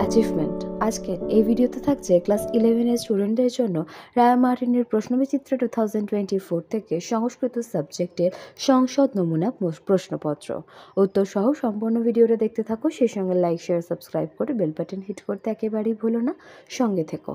Achievement আজকের এই ভিডিওতে থাকছে ক্লাস ইলেভেনের স্টুডেন্টদের জন্য রায়া মার্টিনের প্রশ্নবিচিত্র টু থাউজেন্ড টোয়েন্টি ফোর থেকে সংস্কৃত সাবজেক্টের সংসদ নমুনা প্রশ্নপত্র। উত্তর সহ সম্পূর্ণ ভিডিওটা দেখতে থাকো, সেই সঙ্গে লাইক শেয়ার সাবস্ক্রাইব করে বেল বাটন হিট করতে একেবারেই ভুলো না। সঙ্গে থেকো।